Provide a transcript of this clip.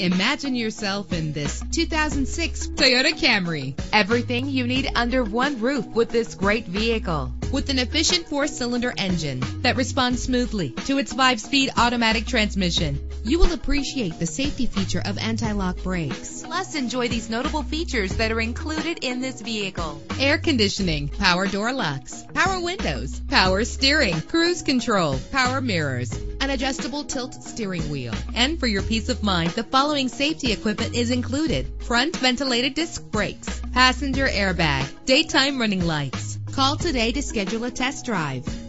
Imagine yourself in this 2006 Toyota Camry. Everything you need under one roof with this great vehicle. With an efficient four-cylinder engine that responds smoothly to its five-speed automatic transmission, you will appreciate the safety feature of anti-lock brakes. Plus, enjoy these notable features that are included in this vehicle. Air conditioning, power door locks, power windows, power steering, cruise control, power mirrors, an adjustable tilt steering wheel. And for your peace of mind, the following safety equipment is included. Front ventilated disc brakes, passenger airbag, daytime running lights. Call today to schedule a test drive.